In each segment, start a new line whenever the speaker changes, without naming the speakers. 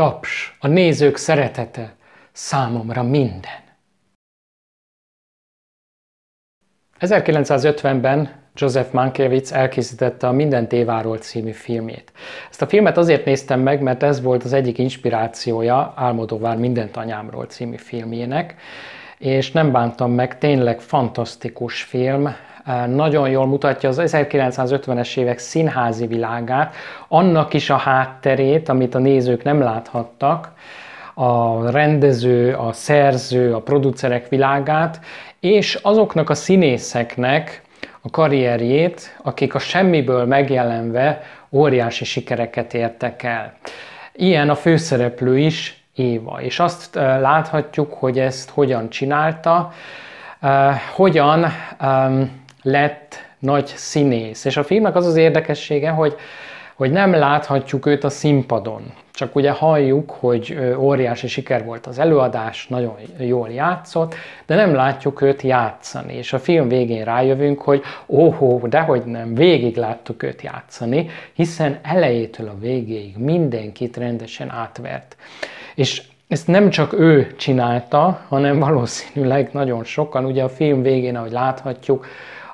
taps, a nézők szeretete számomra minden. 1950-ben Joseph Mankiewicz elkészítette a Minden téváról című filmjét. Ezt a filmet azért néztem meg, mert ez volt az egyik inspirációja Álmodóvár Mindent anyámról című filmjének, és nem bántam meg, tényleg fantasztikus film, nagyon jól mutatja az 1950-es évek színházi világát, annak is a hátterét, amit a nézők nem láthattak, a rendező, a szerző, a producerek világát, és azoknak a színészeknek a karrierjét, akik a semmiből megjelenve óriási sikereket értek el. Ilyen a főszereplő is, Éva. És azt láthatjuk, hogy ezt hogyan csinálta, hogyan lett nagy színész. És a filmnek az az érdekessége, hogy, hogy nem láthatjuk őt a színpadon. Csak ugye halljuk, hogy óriási siker volt az előadás, nagyon jól játszott, de nem látjuk őt játszani. És a film végén rájövünk, hogy óhó, dehogy nem, végig láttuk őt játszani, hiszen elejétől a végéig mindenkit rendesen átvert. És ezt nem csak ő csinálta, hanem valószínűleg nagyon sokan. Ugye a film végén, ahogy láthatjuk,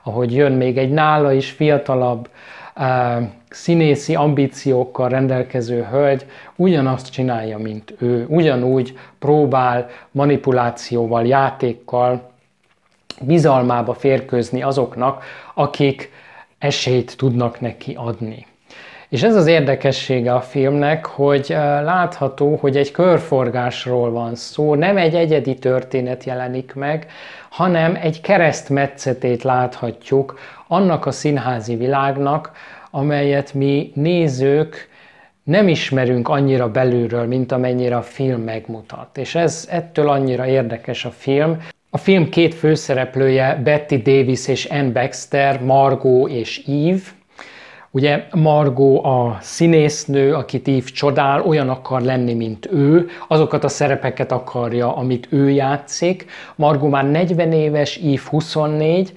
ahogy jön még egy nála is fiatalabb, uh, színészi ambíciókkal rendelkező hölgy, ugyanazt csinálja, mint ő. Ugyanúgy próbál manipulációval, játékkal, bizalmába férkőzni azoknak, akik esélyt tudnak neki adni. És ez az érdekessége a filmnek, hogy látható, hogy egy körforgásról van szó, nem egy egyedi történet jelenik meg, hanem egy keresztmetszetét láthatjuk annak a színházi világnak, amelyet mi nézők nem ismerünk annyira belülről, mint amennyire a film megmutat. És ez ettől annyira érdekes a film. A film két főszereplője, Betty Davis és Anne Baxter, Margot és Eve, Ugye Margó a színésznő, akit Ív csodál, olyan akar lenni, mint ő, azokat a szerepeket akarja, amit ő játszik. Margó már 40 éves, Ív 24,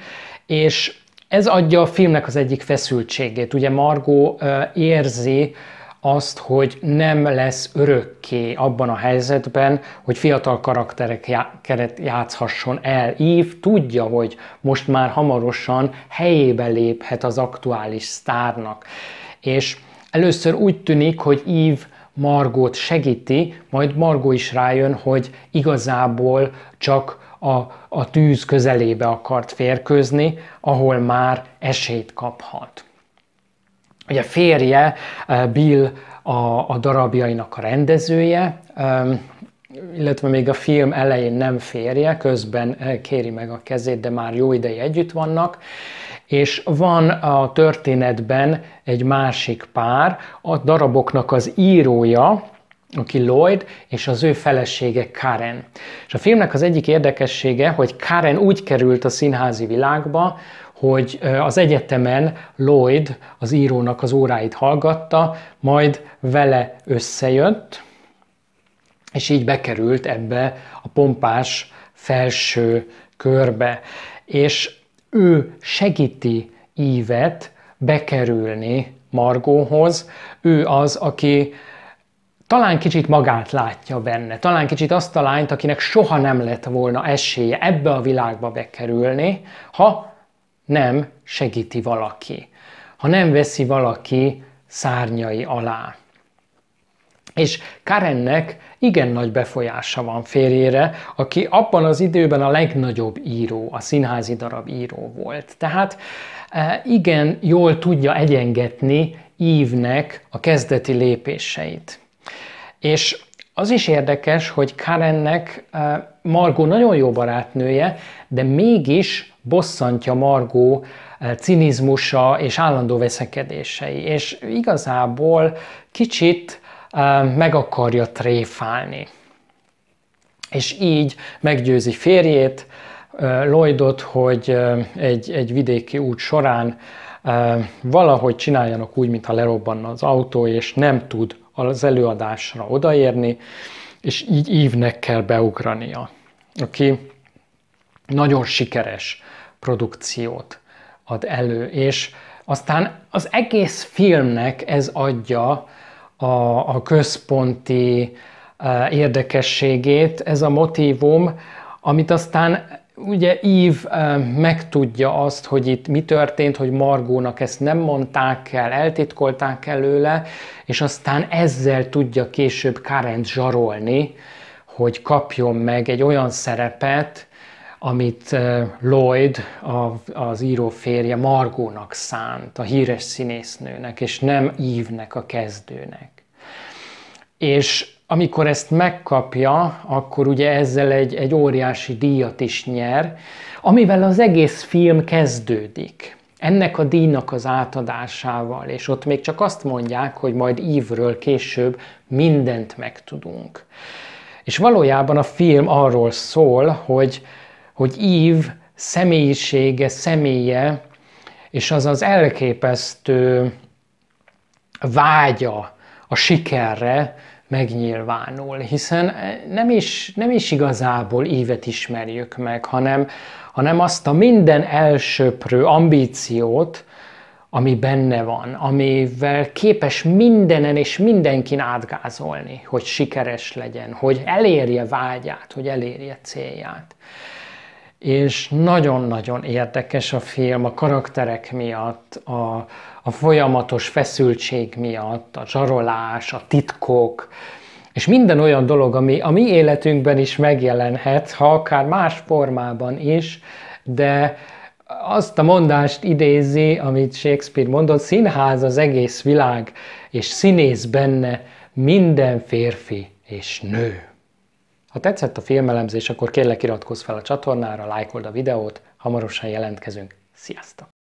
és ez adja a filmnek az egyik feszültségét. Ugye Margó érzi, azt, hogy nem lesz örökké abban a helyzetben, hogy fiatal karaktereket játszhasson el. Ív tudja, hogy most már hamarosan helyébe léphet az aktuális sztárnak. És először úgy tűnik, hogy Ív Margót segíti, majd Margó is rájön, hogy igazából csak a, a tűz közelébe akart férkőzni, ahol már esélyt kaphat. Ugye férje, eh, Bill a, a darabjainak a rendezője, illetve még a film elején nem férje, közben kéri meg a kezét, de már jó ideje együtt vannak, és van a történetben egy másik pár, a daraboknak az írója, aki Lloyd, és az ő felesége Karen. És a filmnek az egyik érdekessége, hogy Karen úgy került a színházi világba, hogy az egyetemen Lloyd az írónak az óráit hallgatta, majd vele összejött, és így bekerült ebbe a pompás felső körbe. És ő segíti Ívet bekerülni Margóhoz. Ő az, aki talán kicsit magát látja benne, talán kicsit azt a lányt, akinek soha nem lett volna esélye ebbe a világba bekerülni, ha nem segíti valaki, ha nem veszi valaki szárnyai alá. És Karennek igen nagy befolyása van férjére, aki abban az időben a legnagyobb író, a színházi darab író volt. Tehát e, igen, jól tudja egyengetni Ívnek a kezdeti lépéseit. És az is érdekes, hogy Karennek e, Margó nagyon jó barátnője, de mégis bosszantja Margó eh, cinizmusa és állandó veszekedései, és igazából kicsit eh, meg akarja tréfálni. És így meggyőzi férjét, eh, Lloydot, hogy egy, egy vidéki út során valahogy csináljanak úgy, mintha lerobbanna az autó, és nem tud az előadásra odaérni, és így ívnek kell beugrania, aki nagyon sikeres produkciót ad elő, és aztán az egész filmnek ez adja a, a központi érdekességét, ez a motívum, amit aztán ugye Ív megtudja azt, hogy itt mi történt, hogy Margónak ezt nem mondták el, eltitkolták előle, és aztán ezzel tudja később Karen zsarolni, hogy kapjon meg egy olyan szerepet, amit Lloyd, az író férje Margónak szánt, a híres színésznőnek, és nem Ívnek, a kezdőnek. És amikor ezt megkapja, akkor ugye ezzel egy, egy óriási díjat is nyer, amivel az egész film kezdődik. Ennek a díjnak az átadásával, és ott még csak azt mondják, hogy majd ívről később mindent megtudunk. És valójában a film arról szól, hogy, hogy Ív személyisége, személye, és az az elképesztő vágya a sikerre, megnyilvánul, hiszen nem is, nem is igazából évet ismerjük meg, hanem, hanem azt a minden elsöprő ambíciót, ami benne van, amivel képes mindenen és mindenkin átgázolni, hogy sikeres legyen, hogy elérje vágyát, hogy elérje célját. És nagyon-nagyon érdekes a film a karakterek miatt, a, a folyamatos feszültség miatt, a zsarolás, a titkok, és minden olyan dolog, ami a mi életünkben is megjelenhet, ha akár más formában is, de azt a mondást idézi, amit Shakespeare mondott, színház az egész világ, és színész benne minden férfi és nő. Ha tetszett a filmelemzés, akkor kérlek iratkozz fel a csatornára, lájkold a videót, hamarosan jelentkezünk. Sziasztok!